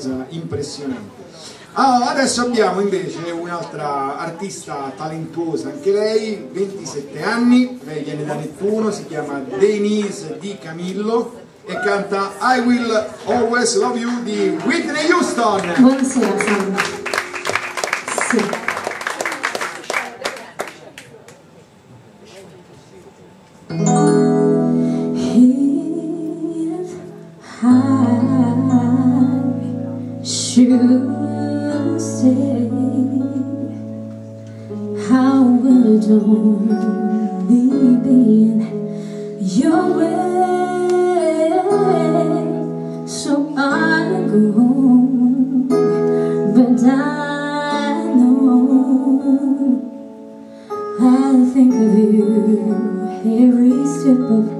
cosa impressionante. Allora, ah, adesso abbiamo invece un'altra artista talentuosa, anche lei, 27 anni, lei viene da Nettuno, si chiama Denise Di Camillo e canta I Will Always Love You di Whitney Houston. Buonasera Sandra. Sì. Thank you. you say how would only be in your way so I go but I know I think of you every step of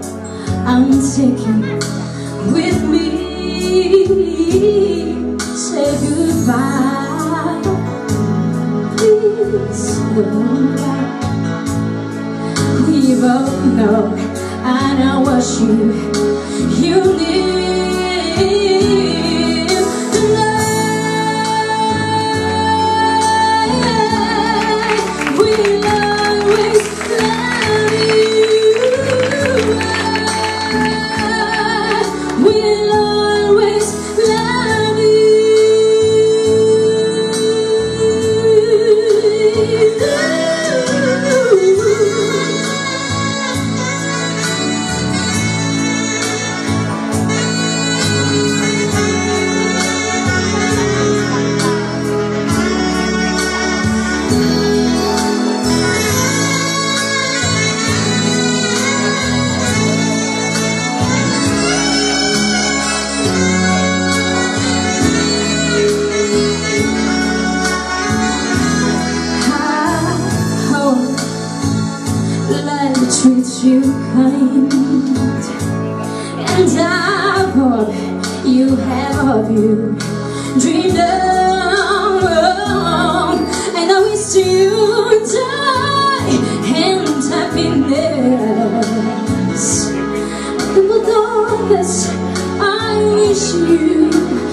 I'm taking with me Say goodbye Please, we not cry We both know I know what you, you you kind And I hope you have of you dreamed of I wish it's you die and happiness But all this I wish you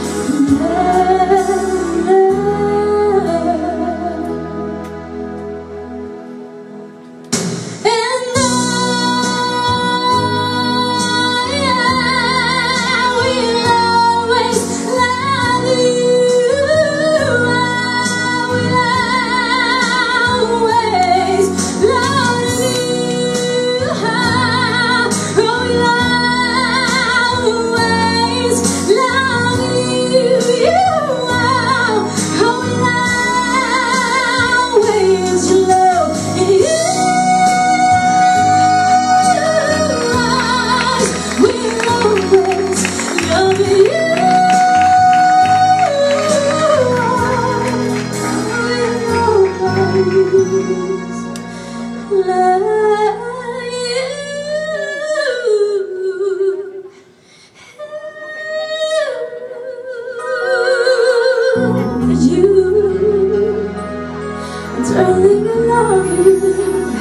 you Darling, I love you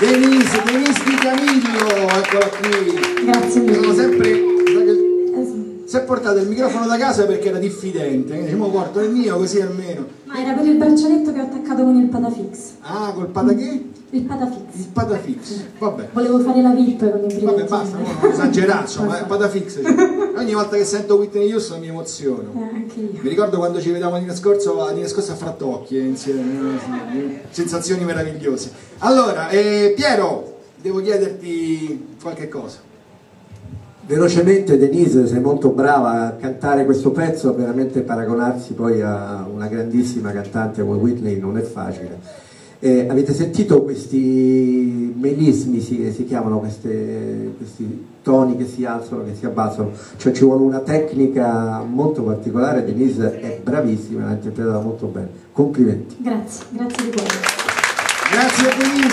Denise, Denise Di Camillo, eccola qui. Grazie mille. Sono sempre... Si è eh, portato il microfono da casa perché era diffidente, quindi eh. diciamo porto il mio così almeno. Ma era per il braccialetto che ho attaccato con il patafix. Ah, col pata che? Il Padafix. Il Padafix, vabbè. Volevo fare la VIP con il Vabbè, basta, no, non esagerare, insomma, il Padafix. Ogni volta che sento Whitney Houston mi emoziono. Eh, anche io. Mi ricordo quando ci vediamo l'anno scorso, l'anno scorso a Frattocchie, eh, insieme, sensazioni meravigliose. Allora, eh, Piero, devo chiederti qualche cosa. Velocemente Denise sei molto brava a cantare questo pezzo, veramente paragonarsi poi a una grandissima cantante come Whitney non è facile eh, avete sentito questi melismi, si, si chiamano queste, questi toni che si alzano, che si abbassano, cioè ci vuole una tecnica molto particolare, Denise è bravissima, l'ha interpretata molto bene, complimenti. Grazie, grazie di cuore. Grazie Denise.